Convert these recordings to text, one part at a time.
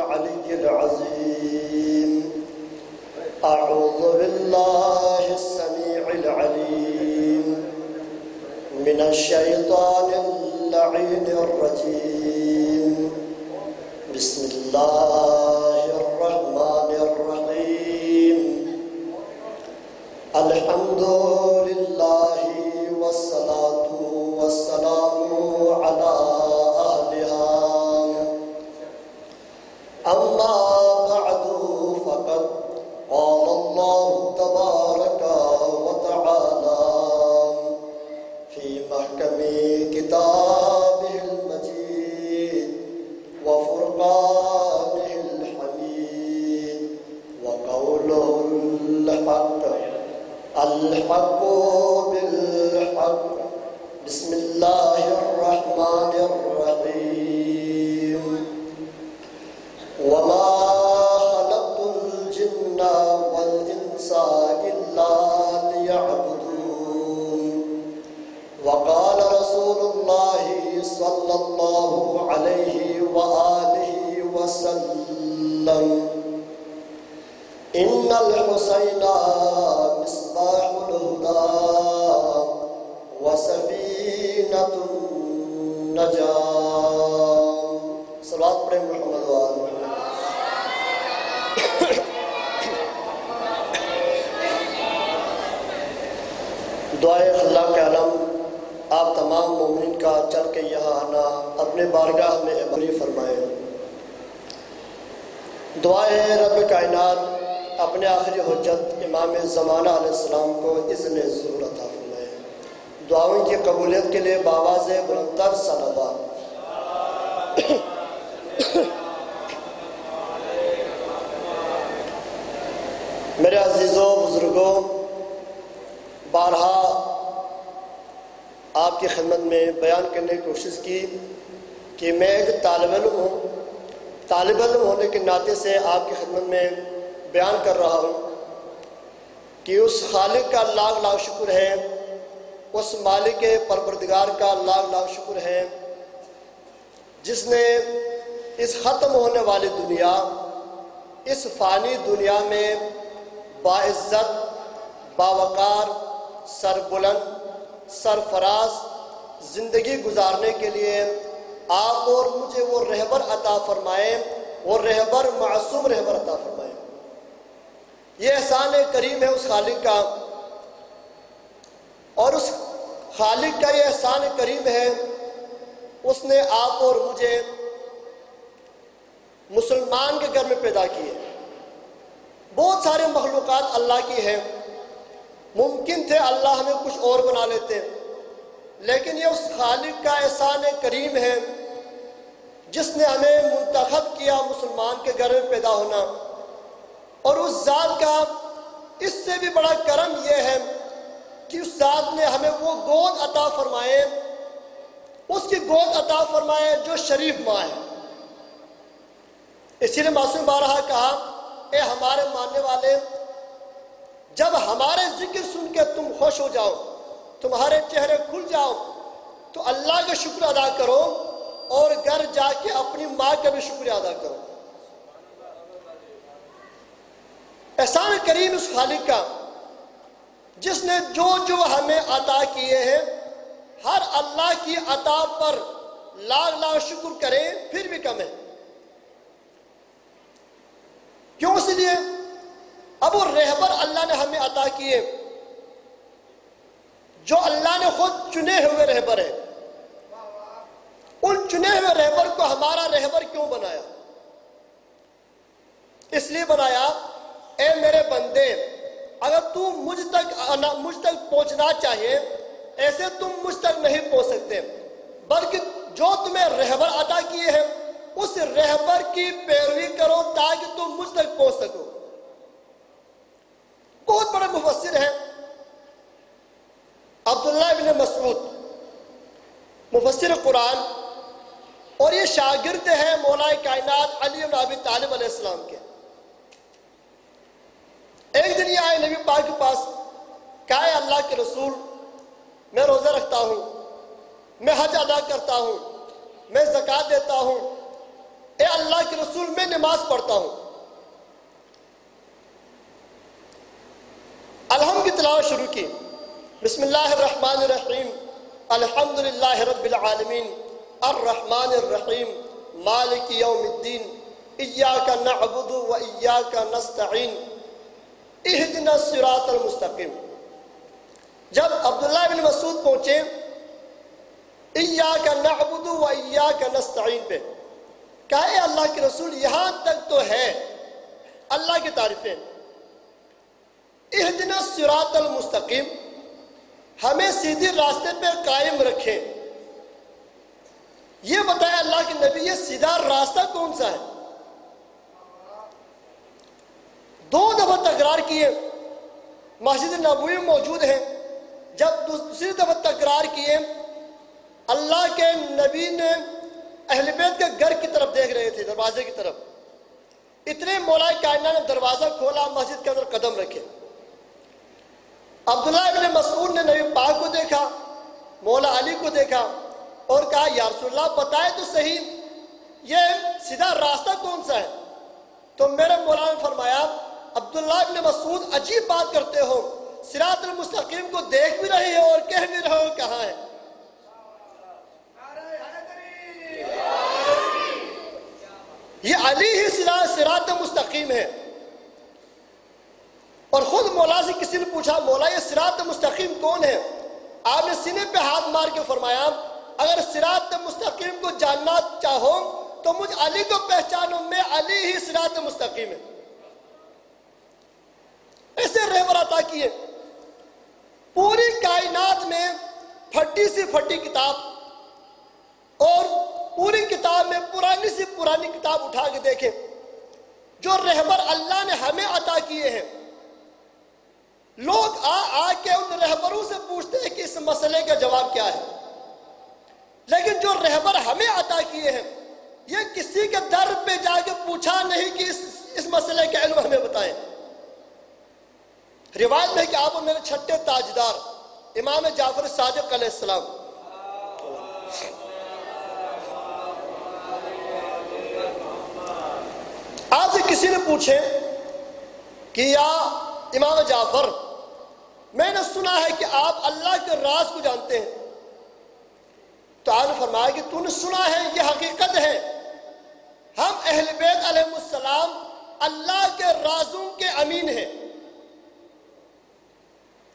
العلي العظيم. أعوذ بالله السميع العليم. من الشيطان اللعين الرجيم. بسم الله اپنے بارگاہ میں عمری فرمائے۔ دعائے رب کائنات اپنے آخری حجت امام زمانہ علیہ السلام کو اذن ظہور عطا فرمائے۔ دعاؤں کی قبولیت کے لیے باواز بلندر صلوات۔ میرے عزیزوں، بزرگوں، بارہا آپ کی خدمت میں بیان کرنے کی کوشش کی۔ کہ میں ایک طالب علم ہوں۔ طالب علم ہونے کے ناطے سے آپ کی خدمت میں بیان کر رہا ہوں کہ اس خالق کا لاکھ لاکھ شکر ہے، اس مالک پروردگار کا لاکھ لاکھ شکر ہے، جس نے اس ختم ہونے والی دنیا، اس فانی دنیا میں باعزت، باوقار، سربلند، سرفراز زندگی گزارنے کے لیے آپ اور مجھے وہ رہبر عطا فرمائے وہ رہبر معصوم رہبر عطا فرمائے یہ احسان کریم ہے اس خالق کا۔ اور اس خالق کا یہ احسان کریم ہے، اس نے آپ اور مجھے مسلمان کے گھر میں پیدا کیے۔ بہت سارے مخلوقات اللہ کی ہیں۔ ممکن تھے اللہ ہمیں کچھ اور بنا لیتے، لیکن یہ اس خالق کا احسان کریم ہے۔ جس نے ہمیں منتخب کیا مسلمان کے گھر میں پیدا ہونا۔ اور اس ذات کا اس سے بھی بڑا کرم یہ ہے کہ اس ذات نے ہمیں وہ گود عطا فرمائے، اس کی گود عطا فرمائے جو شریف ماں ہے۔ اسی لیے معصوم بارہا کہا، اے ہمارے ماننے والے، جب ہمارے ذکر سن کے تم خوش ہو جاؤ، تمہارے چہرے کھل جاؤ، تو اللہ کا شکر ادا کرو۔ اور گھر جا کے اپنی ماں کا بھی شکریہ ادا کرو۔ احسان کریم اس خالق کا، جس نے جو جو ہمیں عطا کیے ہیں، ہر اللہ کی عطا پر لاکھ لاکھ شکر کریں، پھر بھی کم ہے۔ کیوں اس لیے؟ اب وہ رہبر اللہ نے ہمیں عطا کیے۔ جو اللہ نے خود چنے ہوئے رہبر ہیں۔ چنے ہوئے رہبر کو ہمارا رہبر کیوں بنایا؟ اس لیے بنایا، اے میرے بندے، اگر تم مجھ تک مجھ تک پہنچنا چاہیے ایسے تم مجھ تک نہیں پہنچ سکتے۔ بلکہ جو تمہیں رہبر عطا کیے ہیں، اس رہبر کی پیروی کرو تاکہ تم مجھ تک پہنچ سکو۔ بہت بڑے مفسر ہیں۔ عبداللہ بن مسعود، مفسر قرآن اور یہ شاگرد ہیں مولا کائنات علی بن ابی طالب علیہ السلام کے۔ ایک دن یہ آئے نبی پاک کے پاس، کہا ہے اللہ کے رسول، میں روزہ رکھتا ہوں، میں حج ادا کرتا ہوں، میں زکوٰۃ دیتا ہوں۔ اے اللہ کے رسول، میں نماز پڑھتا ہوں۔ الحمد کی تلاوت شروع کی۔ بسم اللہ الرحمن الرحیم، الحمد للہ رب العالمین۔ الرحمن الرحیم، مالک یوم الدین ایاک نعبد و ایاک نستعین۔ اہدنا الصراط المستقیم۔ جب عبداللہ بن مسعود پہنچے ایاک نعبد و ایاک نستعین پہ۔ کہا، اے اللہ کے رسول، یہاں تک تو ہے۔ اللہ کی تعریفیں۔ اہدنا الصراط المستقیم۔ ہمیں سیدھی راستے پہ قائم رکھیں۔ یہ بتائیں اللہ کے نبی، یہ سیدھا راستہ کون سا ہے؟ دو دفعہ تکرار کیے، مسجد نبوی موجود ہیں جب دوسری دفعہ تکرار کیے، اللہ کے نبی نے اہل بیت کے گھر کی طرف دیکھ رہے تھے، دروازے کی طرف۔ اتنے مولا کائنہ نے دروازہ کھولا، مسجد کے اندر قدم رکھے۔ عبداللہ ابن مسعود نے نبی پاک کو دیکھا، مولا علی کو دیکھا۔ اور کہا، یا رسول اللہ بتائے تو صحیح، یہ سیدھا راستہ کون سا ہے؟ تو میرے مولا نے فرمایا، عبداللہ ابن مسعود عجیب بات کرتے ہو سراط المستقیم کو دیکھ بھی رہی ہو اور کہہ بھی رہے ہو کہاں ہے؟ یہ علی ہی سراط مستقیم ہے۔ اور خود مولا سے کسی نے پوچھا، مولا، یہ سراط مستقیم کون ہے؟ آپ نے سینے پہ ہاتھ مار کے فرمایا اگر سراط مستقیم کو جاننا چاہو تو مجھ علی کو پہچانو میں علی ہی سراط مستقیم ہے ایسے رہبر عطا کیے۔ پوری کائنات میں پھٹی سی پھٹی کتاب اور پوری کتاب میں پرانی سی پرانی کتاب اٹھا کے دیکھیں جو رہبر اللہ نے ہمیں عطا کیے ہیں۔ لوگ آ آ کے ان رہبروں سے پوچھتے ہیں کہ اس مسئلے کا جواب کیا ہے۔ لیکن جو رہبر ہمیں عطا کیے ہیں، یہ کسی کے در پہ جا کے پوچھا نہیں کہ اس اس مسئلے کا علم ہمیں بتائیں۔ روایت میں کہ آپ میرے چھٹے تاجدار، امام جعفر صادق علیہ السلام۔ آپ سے کسی نے پوچھے کہ یا امام جعفر، میں نے سنا ہے کہ آپ اللہ کے راز کو جانتے ہیں۔ تو آپ فرمایا کہ تو نے سنا ہے، یہ حقیقت ہے۔ ہم اہل بیت علیہ السلام اللہ کے رازوں کے امین ہیں۔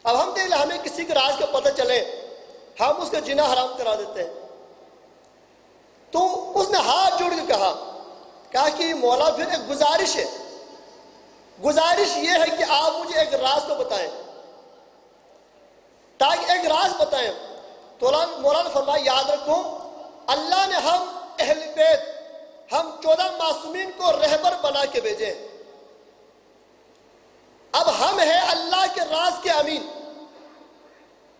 اب ہم دل ہمیں کسی کے راز کا پتہ چلے، ہم اس کا جنا حرام کرا دیتے ہیں۔ تو اس نے ہاتھ جوڑ کے کہا کہا کہ مولا پھر ایک گزارش ہے۔ گزارش یہ ہے کہ آپ مجھے ایک راز کو بتائیں۔ تاکہ ایک راز بتائیں۔ تو مولا نے فرمایا، یاد رکھو، اللہ نے ہم اہل بیت، ہم چودہ معصومین کو رہبر بنا کے بھیجے۔ اب ہم ہیں اللہ کے راز کے امین۔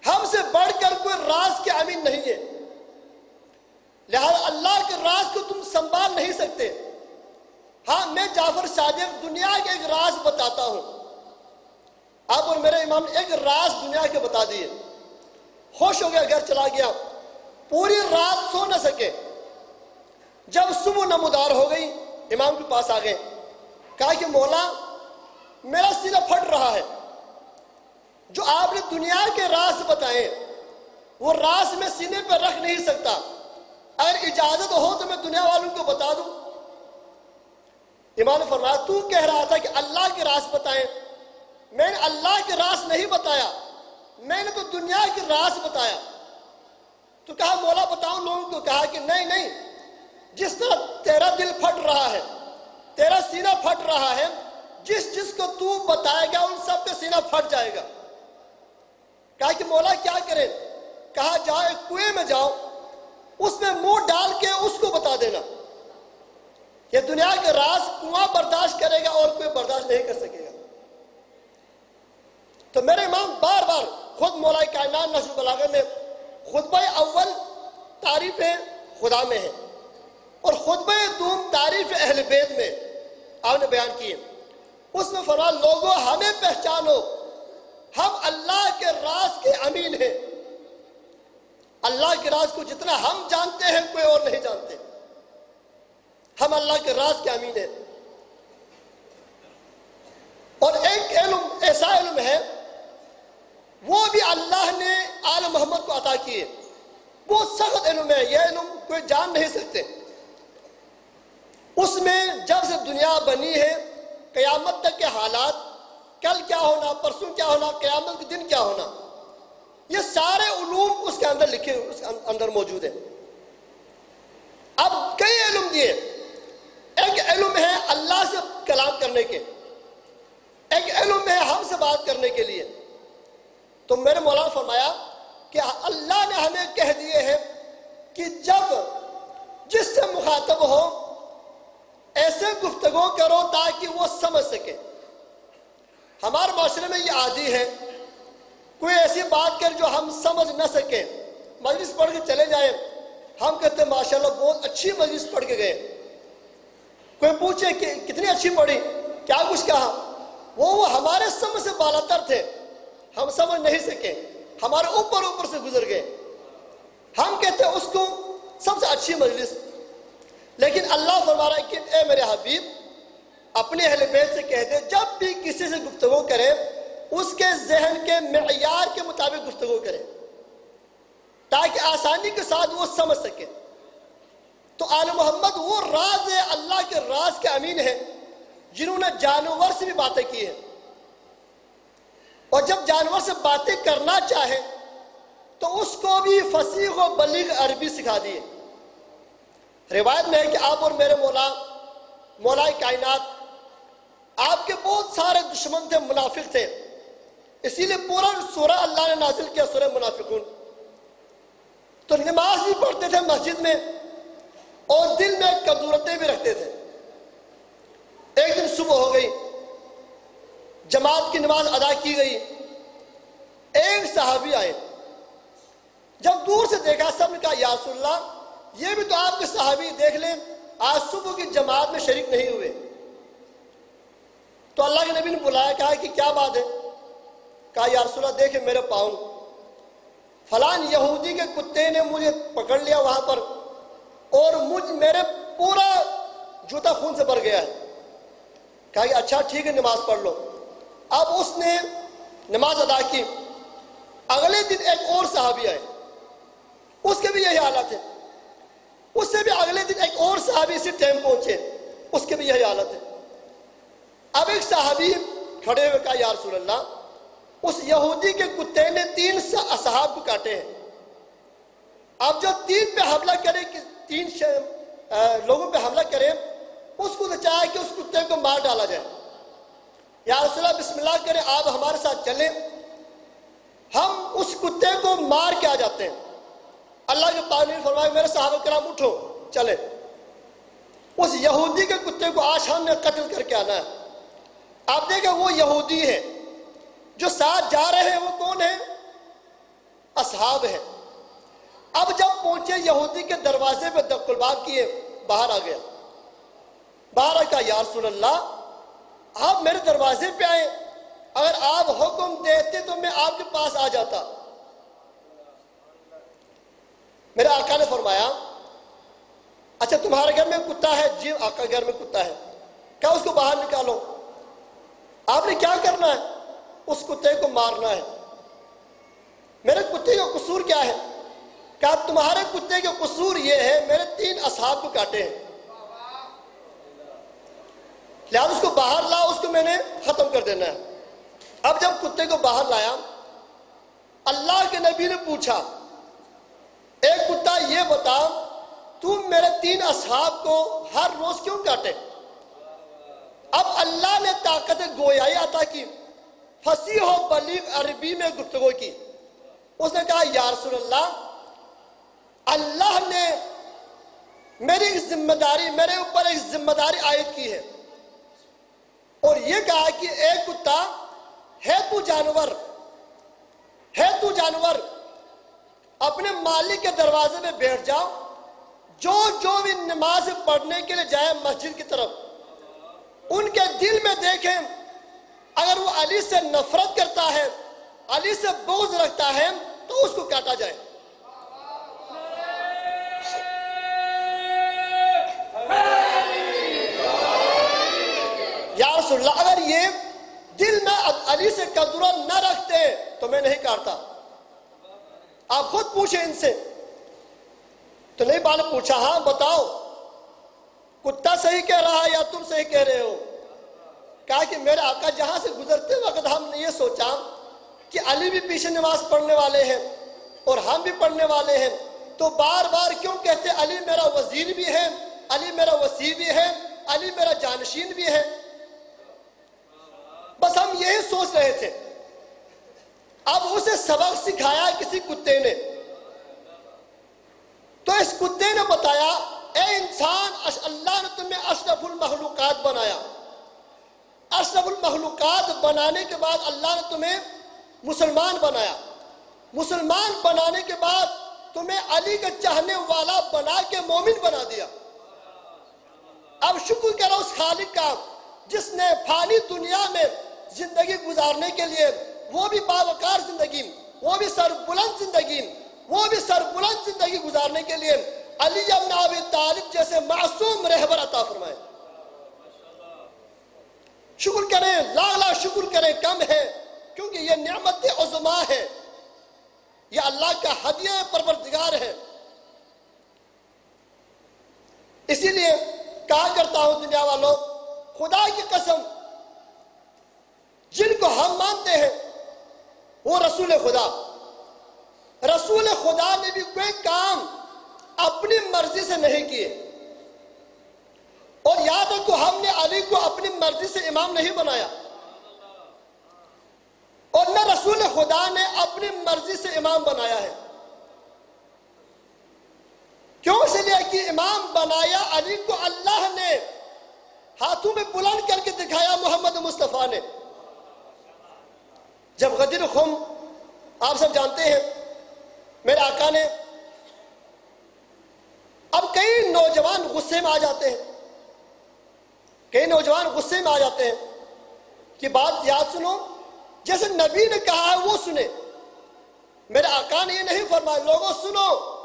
ہم سے بڑھ کر کوئی راز کے امین نہیں ہے۔ لہذا اللہ کے راز کو تم سنبھال نہیں سکتے۔ ہاں میں جعفر صادق دنیا کے ایک راز بتاتا ہوں۔ اب اور میرے امام ایک راز دنیا کے بتا دیے۔ خوش ہو گیا، گھر چلا گیا۔ پوری رات سو نہ سکے۔ جب صبح نمودار ہو گئی، امام کے پاس آ گئے۔ کہا کہ مولا، میرا سینہ پھٹ رہا ہے۔ جو آپ نے دنیا کے راز بتائے، وہ راز میں سینے پہ رکھ نہیں سکتا۔ اگر اجازت ہو تو میں دنیا والوں کو بتا دوں۔ امام نے فرمایا، تو کہہ رہا تھا کہ اللہ کے راز بتائیں۔ میں نے اللہ کے راز نہیں بتایا۔ میں نے تو دنیا کے راز بتایا۔ تو کہا، مولا بتاؤ لوگوں کو، کہا کہ نہیں نہیں، جس طرح تیرا دل پھٹ رہا ہے، تیرا سینہ پھٹ رہا ہے، جس جس کو تو بتائے گا، ان سب کا سینہ پھٹ جائے گا۔ کہا کہ مولا کیا کرے؟ کہا، جاؤ، ایک کنویں میں جاؤ، اس میں منہ ڈال کے اس کو بتا دینا۔ یہ دنیا کے راز کنواں برداشت کرے گا اور کوئی برداشت نہیں کر سکے گا۔ تو میرے امام بار بار خود مولا کائنات نشر بلاغے میں خطبہ اول تعریف خدا میں ہے۔ اور خطبہ دوم تعریف اہل بیت میں آپ نے بیان کیے۔ اس میں فرما لوگوں، ہمیں پہچانو۔ ہم اللہ کے راز کے امین ہیں۔ اللہ کے راز کو جتنا ہم جانتے ہیں، کوئی اور نہیں جانتے۔ ہم اللہ کے راز کے امین ہیں۔ اور ایک علم، ایسا علم ہے وہ بھی اللہ نے آل محمد کو عطا کیے۔ وہ سخت علم ہے، یہ علم کوئی جان نہیں سکتے۔ اس میں جب سے دنیا بنی ہے، قیامت تک کے حالات، کل کیا ہونا، پرسوں کیا ہونا، قیامت کے دن کیا ہونا، یہ سارے علوم اس کے اندر لکھے، اس کے اندر موجود ہیں۔ اب کئی علم دیے۔ ایک علم ہے اللہ سے کلام کرنے کے۔ ایک علم ہے ہم سے بات کرنے کے لیے۔ تو میرے مولانا فرمایا کہ اللہ نے ہمیں کہہ دیے ہیں کہ جب جس سے مخاطب ہو، ایسے گفتگو کرو تاکہ وہ سمجھ سکے۔ ہمارے معاشرے میں یہ عادی ہے۔ کوئی ایسی بات کر جو ہم سمجھ نہ سکیں۔ مجلس پڑھ کے چلے جائیں۔ ہم کہتے ہیں ماشاءاللہ بہت اچھی مجلس پڑھ کے گئے۔ کوئی پوچھے کہ کتنی اچھی پڑھی؟ کیا کچھ کہا؟ وہ وہ ہمارے سمجھ سے بالاتر تھے۔ ہم سمجھ نہیں سکے۔ ہمارے اوپر اوپر سے گزر گئے۔ ہم کہتے ہیں اس کو سب سے اچھی مجلس۔ لیکن اللہ فرما رہا ہے کہ اے میرے حبیب، اپنے اہل بیت سے کہتے جب بھی کسی سے گفتگو کرے، اس کے ذہن کے معیار کے مطابق گفتگو کرے۔ تاکہ آسانی کے ساتھ وہ سمجھ سکے۔ تو آل محمد وہ راز ہے، اللہ کے راز کے امین ہے جنہوں نے جانور سے بھی باتیں کی ہیں۔ اور جب جانور سے باتیں کرنا چاہے تو اس کو بھی فصیح و بلیغ عربی سکھا دیے۔ روایت میں ہے کہ آپ اور میرے مولا مولا کائنات، آپ کے بہت سارے دشمن تھے، منافق تھے۔ اسی لیے پورا سورہ اللہ نے نازل کیا، سورہ منافقون۔ تو نماز بھی پڑھتے تھے مسجد میں اور دل میں کدورتیں بھی رکھتے تھے۔ ایک دن صبح ہو گئی۔ جماعت کی نماز ادا کی گئی۔ ایک صحابی آئے۔ جب دور سے دیکھا، سب نے کہا یاس اللہ، یہ بھی تو آپ کے صحابی دیکھ لیں، آج صبح کی جماعت میں شریک نہیں ہوئے۔ تو اللہ کے نبی نے بلایا، کہا کہ کیا بات ہے؟ کہا، یا رسول اللہ، دیکھیں میرے پاؤں۔ فلان یہودی کے کتے نے مجھے پکڑ لیا وہاں پر، اور مجھ میرے پورا جوتا خون سے بھر گیا ہے۔ کہا کہ اچھا ٹھیک ہے، نماز پڑھ لو۔ اب اس نے نماز ادا کی۔ اگلے دن ایک اور صحابی آئے۔ اس کے بھی یہی حالت ہے۔ اس سے بھی اگلے دن ایک اور صحابی اسی ٹائم پہنچے۔ اس کے بھی یہی حالت ہے۔ اب ایک صحابی کھڑے ہوئے کہا، یا رسول اللہ، اس یہودی کے کتے نے تین اصحاب کو کاٹے ہیں۔ اب جو تین پہ حملہ کرے تین لوگوں پہ حملہ کرے، اس کو تو چاہے کہ اس کتے کو مار ڈالا جائے۔ یا رسول اللہ، بسم اللہ کرے آپ ہمارے ساتھ چلیں۔ ہم اس کتے کو مار کے آ جاتے ہیں۔ اللہ کے پانی فرمائے، میرے صحابہ کرام، اٹھو، چلے۔ اس یہودی کے کتے کو آج ہم نے قتل کر کے آنا ہے۔ آپ دیکھیں، وہ یہودی ہے۔ جو ساتھ جا رہے ہیں، وہ کون ہیں؟ اصحاب ہیں۔ اب جب پہنچے، یہودی کے دروازے پہ دقلباب کیے، باہر آ گیا۔ باہر آ یا رسول اللہ آپ میرے دروازے پہ آئے اگر آپ حکم دیتے تو میں آپ کے پاس آ جاتا۔ میرے آقا نے فرمایا اچھا تمہارے گھر میں کتا ہے؟ جی آقا گھر میں کتا ہے۔ کیا اس کو باہر نکالو؟ آپ نے کیا کرنا ہے؟ اس کتے کو مارنا ہے۔ میرے کتے کا قصور کیا ہے؟ کہ تمہارے کتے کا قصور یہ ہے؟ میرے تین اصحاب کو کاٹے ہیں۔ لہٰذا اس کو باہر لا اس کو میں نے ختم کر دینا ہے۔ اب جب کتے کو باہر لایا، اللہ کے نبی نے پوچھا ایک کتا، یہ بتا تم میرے تین اصحاب کو ہر روز کیوں کاٹے؟ اب اللہ نے طاقت گویائی عطا کی، فصیح و بلیغ عربی میں گفتگو کی۔ اس نے کہا، یا رسول اللہ اللہ نے میری ایک ذمہ داری، میرے اوپر ایک ذمہ داری عائد کی ہے۔ اور یہ کہا کہ ایک کتا، ہے تو جانور، ہے تو جانور، اپنے مالک کے دروازے میں بیٹھ جاؤ، جو جو بھی نماز پڑھنے کے لیے جائے مسجد کی طرف، ان کے دل میں دیکھیں، اگر وہ علی سے نفرت کرتا ہے، علی سے بغض رکھتا ہے، تو اس کو کاٹا جائے رسول اللہ اگر یہ دل میں علی سے قدرہ نہ رکھتے تو میں نہیں کاٹتا۔ آپ خود پوچھیں ان سے۔ تو نہیں بال پوچھا ہاں بتاؤ۔ کتا صحیح کہہ رہا ہے یا تم صحیح کہہ رہے ہو؟ کہا کہ میرے آقا جہاں سے گزرتے وقت ہم نے یہ سوچا کہ علی بھی پیچھے نماز پڑھنے والے ہیں اور ہم بھی پڑھنے والے ہیں۔ تو بار بار کیوں کہتے علی میرا وزیر بھی ہے؟ علی میرا وسیع بھی ہے؟ علی میرا جانشین بھی ہے؟ بس ہم یہی سوچ رہے تھے۔ اب اسے سبق سکھایا کسی کتے نے۔ تو اس کتے نے بتایا، اے انسان اللہ نے تمہیں اشرف المخلوقات بنایا۔ اشرف المخلوقات بنانے کے بعد اللہ نے تمہیں مسلمان بنایا۔ مسلمان بنانے کے بعد تمہیں علی کا چاہنے والا بنا کے مومن بنا دیا۔ اب شکر کرو اس خالق کا، جس نے فانی دنیا میں زندگی گزارنے کے لیے وہ بھی باوقار زندگی، وہ بھی سر بلند زندگی، وہ بھی سر بلند زندگی گزارنے کے لیے علی ابن ابی طالب جیسے معصوم رہبر عطا فرمائے۔ شکر کریں لالا شکر کریں، کم ہے، کیونکہ یہ نعمت عظما ہے۔ یہ اللہ کا ہدیہ پروردگار ہے۔ اسی لیے کہا کرتا ہوں دنیا والوں، خدا کی قسم جن کو ہم مانتے ہیں، وہ رسول خدا۔ رسول خدا نے بھی کوئی کام اپنی مرضی سے نہیں کیے۔ اور یاد رکھو، ہم نے علی کو اپنی مرضی سے امام نہیں بنایا۔ اور نہ رسول خدا نے اپنی مرضی سے امام بنایا ہے۔ کیوں اس لیے کہ امام بنایا، علی کو اللہ نے ہاتھوں میں بلند کر کے دکھایا، محمد مصطفیٰ نے۔ جب غدر خم، آپ سب جانتے ہیں، میرے آقا نے، اب کئی نوجوان غصے میں آ جاتے ہیں، کئی نوجوان غصے میں آ جاتے ہیں کہ بات یاد سنو، جیسے نبی نے کہا ہے وہ سنے۔ میرے آقا نے یہ نہیں فرمایا، لوگوں سنو،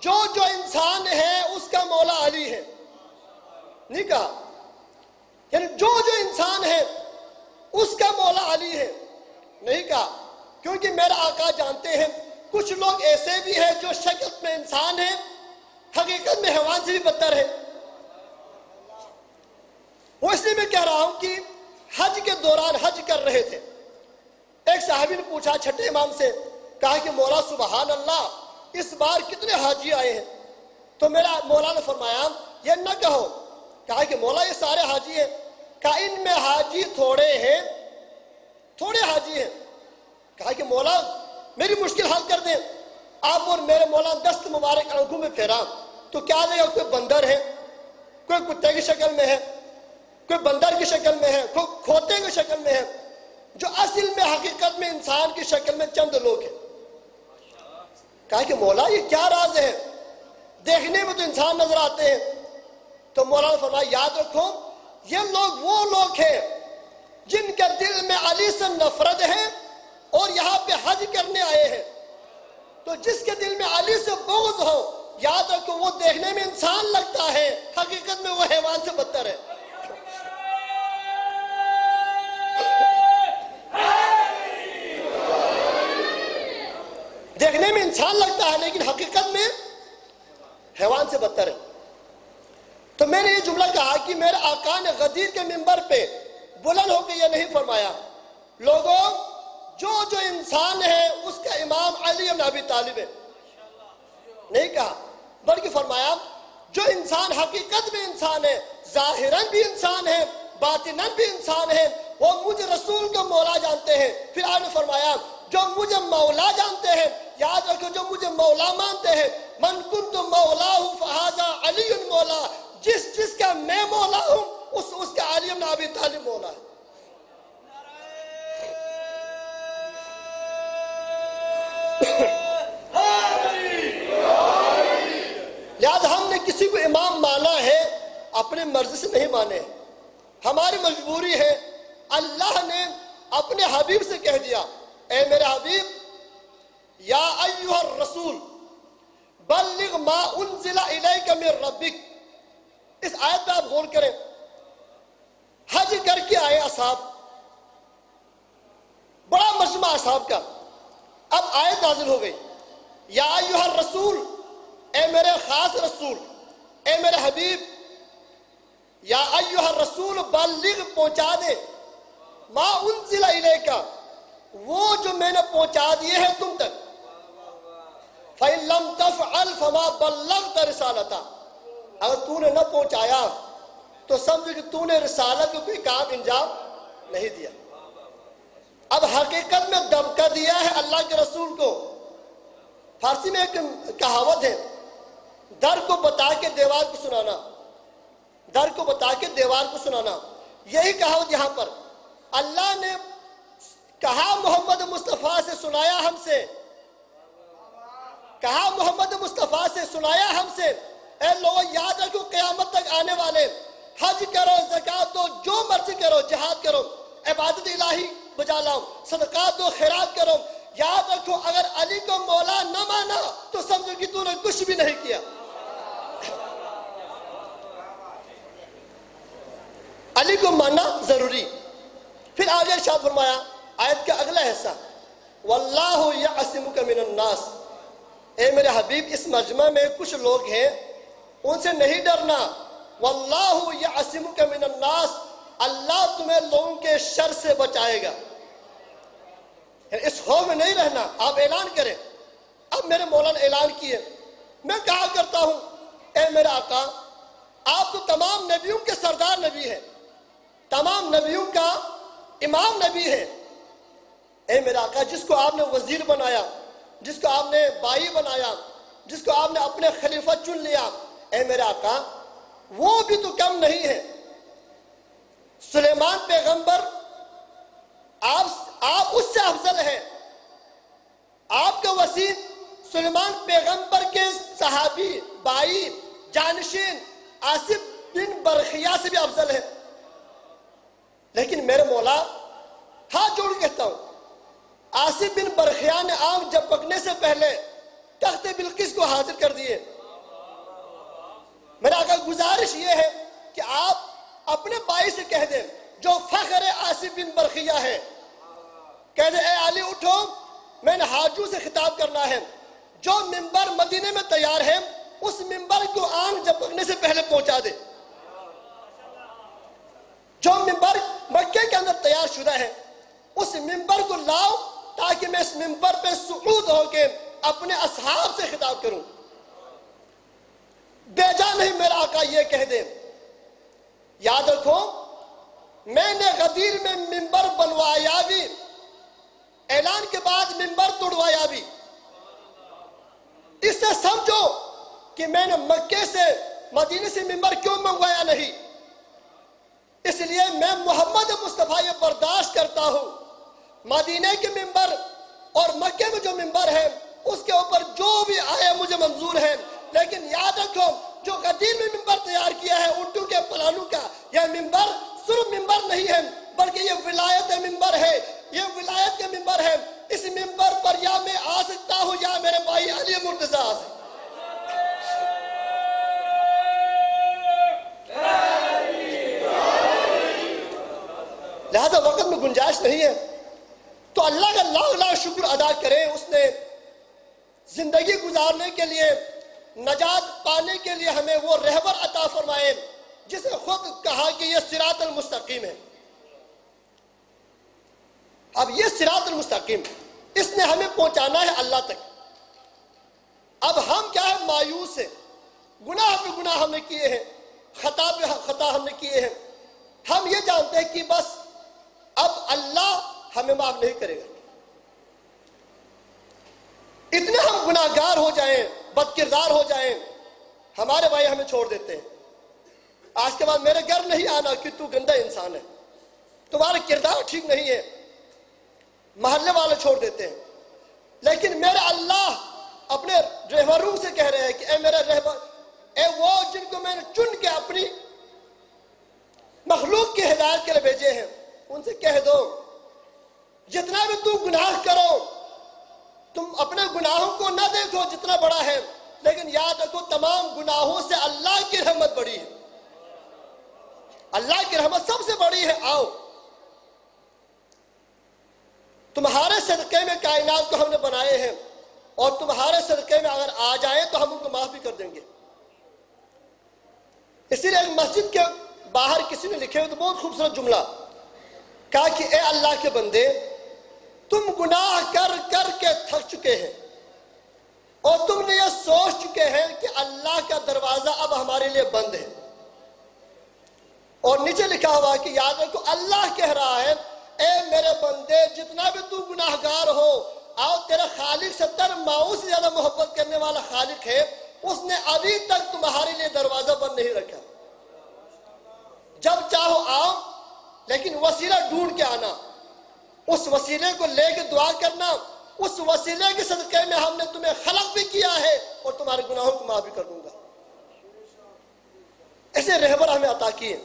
جو جو انسان ہے، اس کا مولا علی ہے۔ نہیں کہا۔ یعنی جو جو انسان ہے، اس کا مولا علی ہے۔ نہیں کہا۔ کیونکہ میرا آقا جانتے ہیں، کچھ لوگ ایسے بھی ہیں جو شکل میں انسان ہیں، حقیقت میں حیوان سے بھی بدتر ہے وہ اس لیے میں کہہ رہا ہوں کہ حج کے دوران حج کر رہے تھے۔ ایک صحابی نے پوچھا چھٹے امام سے، کہا کہ مولا سبحان اللہ، اس بار کتنے حاجی آئے ہیں؟ تو میرا مولا نے فرمایا، یہ نہ کہو۔ کہا کہ مولا، یہ سارے حاجی ہیں۔ کہا، ان میں حاجی تھوڑے ہیں۔ تھوڑے حاجی ہیں۔ کہا کہ مولا، میری مشکل حل کر دیں آپ اور میرے مولا دست مبارک آنکھوں میں پھیرا۔ تو کیا دے گا کوئی بندر ہے؟ کوئی کتے کی شکل میں ہے؟ کوئی بندر کی شکل میں ہے؟ کوئی کھوتے کی شکل میں ہے؟ جو اصل میں حقیقت میں انسان کی شکل میں چند لوگ ہیں۔ کہا کہ مولا، یہ کیا راز ہے؟ دیکھنے میں تو انسان نظر آتے ہیں۔ تو مولا نے فرمایا، یاد رکھو، یہ لوگ وہ لوگ ہیں جن کے دل میں علی سے نفرت ہے اور یہاں پہ حج کرنے آئے ہیں۔ تو جس کے دل میں علی سے بغض ہو، یاد رکھو وہ دیکھنے میں انسان لگتا ہے، حقیقت میں وہ حیوان سے بدتر ہے۔ دیکھنے میں انسان لگتا ہے، لیکن حقیقت میں حیوان سے بدتر ہے۔ تو میں نے یہ جملہ کہا کہ میرے آقا نے غدیر کے ممبر پہ بلند ہو کے یہ نہیں فرمایا۔ لوگوں، جو جو انسان ہے، اس کا امام علی ابن ابی طالب ہے۔ نہیں کہا۔ بلکہ فرمایا، جو انسان حقیقت میں انسان ہے، ظاہراً بھی انسان ہے، باطناً بھی انسان ہے، وہ مجھے رسول کو مولا جانتے ہیں۔ پھر آپ نے فرمایا، جو مجھے مولا جانتے ہیں، یاد رکھو، جو مجھے مولا مانتے ہیں۔ من کنت مولا ہوں فہذا علی مولا، جس جس کا میں مولا ہوں اس اس کا علی ابن ابی طالب مولا ہے۔ لہذا ہم نے کسی کو امام مانا ہے، اپنے مرضی سے نہیں مانے۔ ہماری مجبوری ہے، اللہ نے اپنے حبیب سے کہہ دیا، اے میرے حبیب، یا ایوہ الرسول، بلغ ما انزل الیک من ربک۔ اس آیت پہ آپ غور کریں۔ حج کر کے آئے اصحاب بڑا مجمع اصحاب کا۔ اب آیت نازل ہو گئی۔ یا ایوہ الرسول، اے میرے خاص رسول، اے میرے حبیب، یا ایوہ الرسول، بلغ پہنچا دے۔ ما انزل الیکا وہ جو میں نے پہنچا دیے ہیں تم تک۔ فَإِن لَمْ تَفْعَلْ فَمَا بَلَّغْتَ رِسَالَتَا اگر تو نے نہ پہنچایا تو سمجھو کہ تو نے رسالت کو کوئی کام انجام نہیں دیا۔ اب حقیقت میں دبکہ دیا ہے اللہ کے رسول کو۔ فارسی میں ایک کہاوت ہے، در کو بتا کے دیوار کو سنانا۔ در کو بتا کے دیوار کو سنانا۔ یہی کہاوت یہاں پر۔ اللہ نے کہا محمد مصطفیٰ سے سنایا ہم سے۔ کہا محمد مصطفیٰ سے سنایا ہم سے۔ اے لوگوں یاد رکھو قیامت تک آنے والے۔ حج کرو زکاة دو، جو مرضی کرو، جہاد کرو، عبادت الہی بجا لاؤ، صدقات دو، خیرات کرو۔ یاد رکھو، اگر علی کو مولا نہ مانا، تو سمجھو کہ تو نے کچھ بھی نہیں کیا۔ علی کو ماننا ضروری۔ پھر آگے ارشاد فرمایا، آیت کا اگلا حصہ۔ واللہ یعصمک من الناس۔ اے میرے حبیب، اس مجمع میں کچھ لوگ ہیں، ان سے نہیں ڈرنا۔ واللہ یعصمک من الناس، اللہ تمہیں لوگوں کے شر سے بچائے گا۔ یعنی اس خوف میں نہیں رہنا، آپ اعلان کریں۔ اب میرے مولانا اعلان کیے۔ میں کہا کرتا ہوں، اے میرا آقا، آپ تو تمام نبیوں کے سردار نبی ہیں۔ تمام نبیوں کا امام نبی ہے اے میرا آقا، جس کو آپ نے وزیر بنایا، جس کو آپ نے بائی بنایا، جس کو آپ نے اپنے خلیفہ چن لیا، اے میرا آقا وہ بھی تو کم نہیں ہے۔ سلیمان پیغمبر، آپ آپ اس سے افضل ہیں۔ آپ کا وسیع سلیمان پیغمبر کے صحابی بائی جانشین، آصف بن برخیہ سے بھی افضل ہے لیکن میرے مولا، ہاتھ جوڑ کہتا ہوں، آصف بن برخیہ نے آم جب پکنے سے پہلے تخت بلقس کو حاضر کر دیے۔ میرا اگر گزارش یہ ہے کہ آپ اپنے بائی سے کہہ دیں، جو فخر آصف بن برخیہ ہے، کہہ دیں، اے علی، اٹھو، میں نے حاجو سے خطاب کرنا ہے۔ جو ممبر مدینے میں تیار ہے، اس ممبر کو آنگ جب پکنے سے پہلے پہنچا دے۔ جو ممبر مکے کے اندر تیار شدہ ہے، اس ممبر کو لاؤ تاکہ میں اس ممبر پہ سعود ہو کے اپنے اصحاب سے خطاب کروں۔ بیجا نہیں میرا آقا، یہ کہہ دے۔ یاد رکھو، میں نے غدیر میں ممبر بنوایا بھی، اعلان کے بعد ممبر توڑوایا بھی۔ اس سے سمجھو کہ میں نے مکے سے مدینے سے ممبر کیوں منگوایا نہیں۔ اس لیے میں محمد مصطفیٰ یہ برداشت کرتا ہوں۔ مدینے کے ممبر اور مکے میں جو ممبر ہے، اس کے اوپر جو بھی آئے مجھے منظور ہے۔ لیکن یاد رکھو، جو قدیم میں ممبر تیار کیا ہے، اردو کے پلانوں کا، یہ ممبر صرف ممبر نہیں ہے، بلکہ یہ ولایت ممبر ہے، یہ ولایت کے ممبر ہے۔ اس ممبر پر یا میں آ سکتا ہوں یا میرے بھائی علی مرتضی آ لہذا وقت میں گنجائش نہیں ہے۔ تو اللہ کا لاکھ لاکھ شکر ادا کریں، اس نے زندگی گزارنے کے لیے نجات پانے کے لیے ہمیں وہ رہبر عطا فرمائے، جسے خود کہا کہ یہ سراط المستقیم ہے۔ اب یہ سراط المستقیم، اس نے ہمیں پہنچانا ہے اللہ تک۔ اب ہم کیا ہے مایوس ہیں۔ گناہ پہ گناہ ہم نے کیے ہیں۔ خطا پہ خطا ہم نے کیے ہیں۔ ہم یہ جانتے ہیں کہ بس اب اللہ ہمیں معاف نہیں کرے گا۔ اتنے ہم گناہ گار ہو جائیں۔ بد کردار ہو جائیں ہمارے بھائی ہمیں چھوڑ دیتے ہیں۔ آج کے بعد میرے گھر نہیں آنا کہ تو گندہ انسان ہے۔ تمہارا کردار ٹھیک نہیں ہے محلے والے چھوڑ دیتے ہیں۔ لیکن میرے اللہ اپنے رہبروں سے کہہ رہے ہیں کہ اے میرے رہبر، اے وہ جن کو میں نے چن کے اپنی مخلوق کی ہدایت کے لیے بھیجے ہیں، ان سے کہہ دو، جتنا بھی تو گناہ کرو تم اپنے گناہوں کو نہ دیکھو جتنا بڑا ہے، لیکن یاد رکھو، تمام گناہوں سے اللہ کی رحمت بڑی ہے۔ اللہ کی رحمت سب سے بڑی ہے، آؤ۔ تمہارے صدقے میں کائنات کو ہم نے بنائے ہیں، اور تمہارے صدقے میں اگر آ جائیں تو ہم ان کو معاف بھی کر دیں گے۔ اسی لیے مسجد کے باہر کسی نے لکھے ہوئے تو بہت خوبصورت جملہ، کہا کہ اے اللہ کے بندے تم گناہ کر کر کے تھک چکے ہیں۔ اور تم نے یہ سوچ چکے ہیں کہ اللہ کا دروازہ اب ہمارے لیے بند ہے۔ اور نیچے لکھا ہوا کہ یاد رکھو، اللہ کہہ رہا ہے، اے میرے بندے، جتنا بھی تو گناہ گار ہو، آؤ تیرا خالق سے تر ماؤں سے زیادہ محبت کرنے والا خالق ہے، اس نے ابھی تک تمہارے لیے دروازہ بند نہیں رکھا۔ جب چاہو آؤ، لیکن وسیلہ ڈھونڈ کے آنا۔ اس وسیلے کو لے کے دعا کرنا، اس وسیلے کے صدقے میں ہم نے تمہیں خلق بھی کیا ہے اور تمہارے گناہوں کو معاف بھی کر دوں گا۔ ایسے رہبر ہمیں عطا کیے۔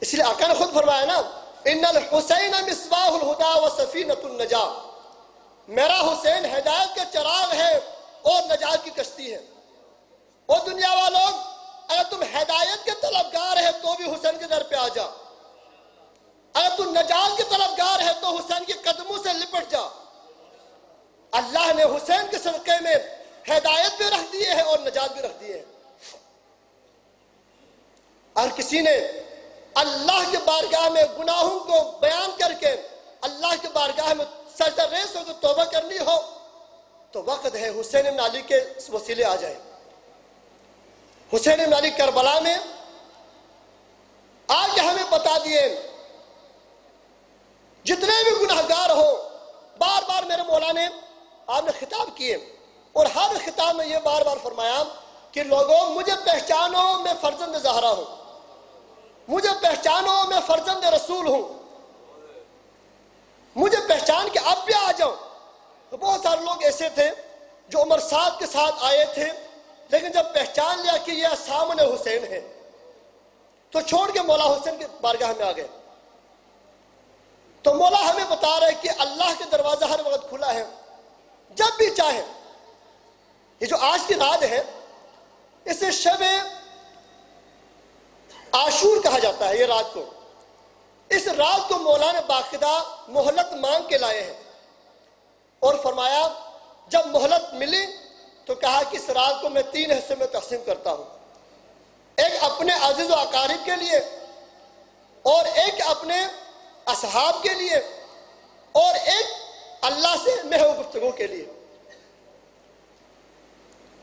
اس لیے آقا نے خود فرمایا نا، ان الحسین مصباح الہدا و سفینت النجا۔ میرا حسین ہدایت کے چراغ ہے اور نجات کی کشتی ہے۔ اور دنیا والوں، اگر تم ہدایت کے طلبگار ہے تو بھی حسین کے در پہ آ جا اگر تم نجات کے طلبگار ہے تو حسین کے قدموں سے لپٹ جا۔ اللہ نے حسین کے صدقے میں ہدایت بھی رکھ دیے ہیں اور نجات بھی رکھ دیے ہیں اور کسی نے اللہ کے بارگاہ میں گناہوں کو بیان کر کے اللہ کے بارگاہ میں سجدہ ریس ہو کے توبہ کرنی ہو، تو وقت ہے حسین بن علی کے وسیلے آ جائے۔ حسین بن علی کربلا میں آج ہمیں بتا دیے جتنے بھی گناہ گار ہو، بار بار میرے مولا نے آپ نے خطاب کیے اور ہر خطاب میں یہ بار بار فرمایا کہ لوگوں، مجھے پہچانو میں فرزند زہرا ہوں۔ مجھے پہچانو میں فرزند رسول ہوں۔ مجھے پہچان کے اب بھی آ جاؤں۔ بہت سارے لوگ ایسے تھے جو عمر سعد کے ساتھ آئے تھے، لیکن جب پہچان لیا کہ یہ سامنے حسین ہے تو چھوڑ کے مولا حسین کے بارگاہ میں آ گئے۔ تو مولا ہمیں بتا رہے کہ اللہ کے دروازہ ہر وقت کھلا ہے، جب بھی چاہے۔ یہ جو آج کی رات ہے، اسے شب آشور کہا جاتا ہے، یہ رات کو۔ اس رات کو مولا نے باقاعدہ محلت مانگ کے لائے ہیں۔ اور فرمایا، جب محلت ملی تو کہا کہ اس رات کو میں تین حصے میں تقسیم کرتا ہوں۔ ایک اپنے عزیز و اقارب کے لیے اور ایک اپنے اصحاب کے لیے اور ایک اللہ سے محو گفتگو کے لیے۔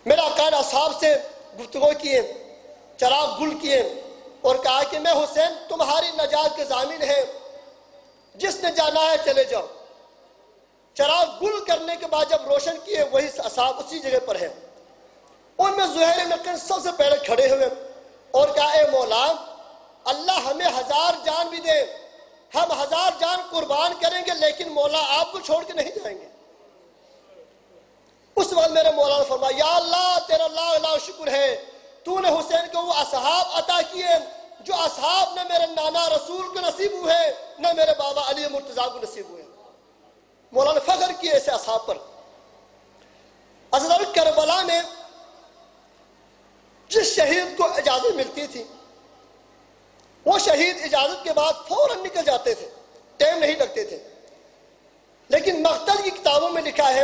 میرا اقار اصحاب سے گفتگو کیے، چراغ گل کیے اور کہا کہ میں حسین تمہاری نجات کے ضامن ہے، جس نے جانا ہے چلے جاؤ۔ چراغ گل کرنے کے بعد جب روشن کیے، وہی اصحاب اسی جگہ پر ہے ان میں زہر نقن سب سے پہلے کھڑے ہوئے اور کہا، اے مولا، اللہ ہمیں ہزار جان بھی دے۔ ہم ہزار جان قربان کریں گے، لیکن مولا آپ کو چھوڑ کے نہیں جائیں گے۔ اس وقت میرے مولا نے فرمایا، یا اللہ، تیرا اللہ اللہ شکر ہے۔ تو نے حسین کو وہ اصحاب عطا کیے، جو اصحاب نہ میرے نانا رسول کو نصیب ہوئے، نہ میرے بابا علی مرتضی کو نصیب ہوئے۔ مولا نے فخر کیے ایسے اصحاب پر۔ حضرت کربلا میں جس شہید کو اجازت ملتی تھی وہ شہید اجازت کے بعد فوراً نکل جاتے تھے۔ ٹائم نہیں لگتے تھے۔ لیکن مقتل کی کتابوں میں لکھا ہے،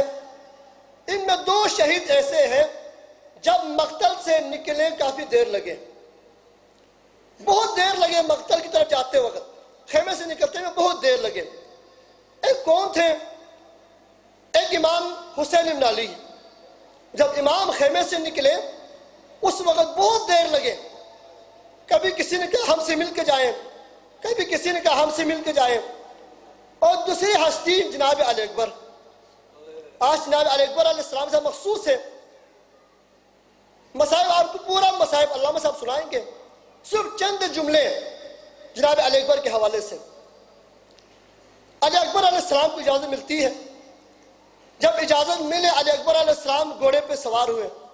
ان میں دو شہید ایسے ہیں جب مقتل سے نکلے کافی دیر لگے۔ بہت دیر لگے مقتل کی طرف جاتے وقت۔ خیمے سے نکلتے میں بہت دیر لگے۔ ایک کون تھے، ایک امام حسین ابن علی۔ جب امام خیمے سے نکلے، اس وقت بہت دیر لگے۔ کبھی کسی نے کہا ہم سے مل کے جائیں، کبھی کسی نے کہا ہم سے مل کے جائیں۔ اور دوسری ہستی جناب علی اکبر۔ آج جناب علی اکبر علیہ السلام سے مخصوص ہے۔ مسائب آپ کو پورا مسائب علامہ صاحب سنائیں گے۔ صرف چند جملے جناب علی اکبر کے حوالے سے۔ علی اکبر علیہ السلام کو اجازت ملتی ہے۔ جب اجازت ملے، علی اکبر علیہ السلام گھوڑے پہ سوار ہوئے۔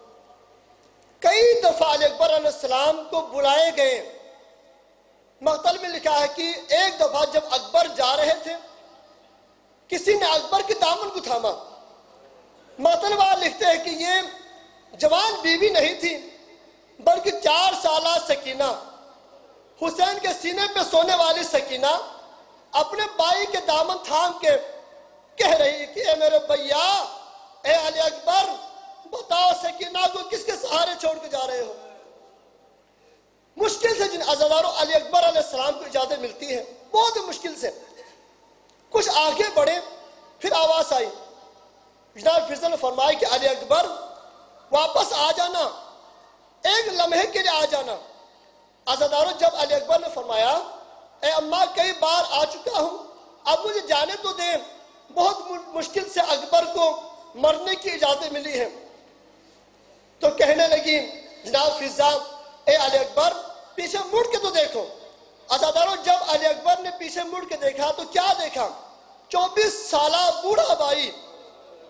کئی دفعہ علی اکبر علیہ السلام کو بلائے گئے۔ مقتل میں لکھا ہے کہ ایک دفعہ جب اکبر جا رہے تھے، کسی نے اکبر کے دامن کو تھاما۔ مقتل وہاں لکھتے ہیں کہ یہ جوان بیوی نہیں تھی، بلکہ چار سالہ سکینہ۔ حسین کے سینے پہ سونے والی سکینہ اپنے بائی کے دامن تھام کے کہہ رہی کہ اے میرے بھیا، اے علی اکبر، بتاؤ سکینہ کو چھوڑ کے جا رہے ہو۔ مشکل سے جن عزاداروں علی اکبر علیہ السلام کو اجازت ملتی ہے، بہت مشکل سے۔ کچھ آگے بڑھے، پھر آواز آئی۔ جناب فضل نے فرمایا کہ علی اکبر، واپس آ جانا۔ ایک لمحے کے لیے آ جانا۔ عزاداروں جب علی اکبر نے فرمایا، اے اماں، کئی بار آ چکا ہوں۔ اب مجھے جانے تو دیں۔ بہت مشکل سے اکبر کو مرنے کی اجازت ملی ہے۔ تو کہنے لگی، جناب فضا اے علی اکبر، پیچھے مڑ کے تو دیکھو۔ اچھا ازاداروں جب علی اکبر نے پیچھے مڑ کے دیکھا تو کیا دیکھا؟ چوبیس سالہ بوڑھا بھائی،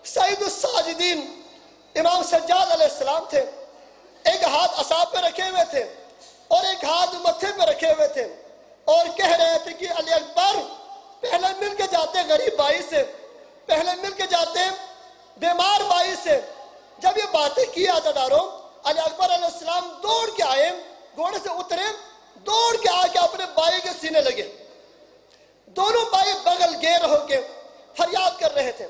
سعید الساجدین، امام سجاد علیہ السلام تھے۔ ایک ہاتھ اصاب پہ رکھے ہوئے تھے اور ایک ہاتھ متھے پہ رکھے ہوئے تھے۔ اور کہہ رہے تھے کہ علی اکبر، پہلے مل کے جاتے غریب بھائی سے، پہلے مل کے جاتے بیمار بھائی سے۔ جب یہ باتیں کی عزاداروں علی اکبر علیہ السلام دوڑ کے آئے، گھوڑے سے اترے، دوڑ کے آ کے اپنے بھائی کے سینے لگے۔ دونوں بھائی بغل گیر ہو کے فریاد کر رہے تھے۔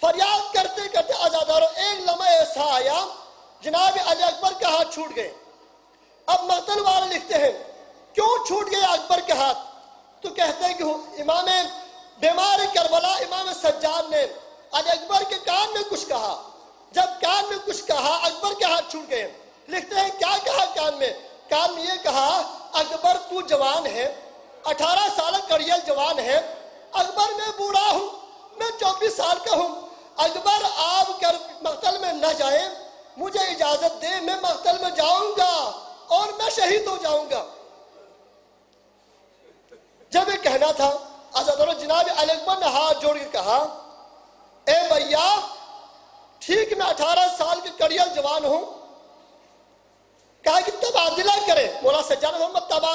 فریاد کرتے کرتے آزاداروں ایک لمحہ ایسا آیا، جناب علی اکبر کے ہاتھ چھوٹ گئے۔ اب مقتل والے لکھتے ہیں، کیوں چھوٹ گئے اکبر کے ہاتھ؟ تو کہتے ہیں کہ امام بیمار کربلا، امام سجاد نے علی اکبر کے کان میں کچھ کہا۔ جب کان میں کچھ کہا، اکبر کے ہاتھ چھوٹ گئے۔ لکھتے ہیں، کیا کہا کان میں؟ کان یہ کہا، اکبر تو جوان ہے، اٹھارہ سال کڑیل جوان ہے۔ اکبر میں بوڑھا ہوں، میں چوبیس سال کا ہوں۔ اکبر، آپ کر مقتل میں نہ جائیں، مجھے اجازت دے میں مقتل میں جاؤں گا اور میں شہید ہو جاؤں گا۔ جب یہ کہنا تھا جناب علی اکبر نے ہاتھ جوڑ کے کہا، اے بھیا ٹھیک میں اٹھارہ سال کے کڑیل جوان ہوں۔ کہا کہ تبادلہ کرے۔ مولا سجاد محمد تبادلہ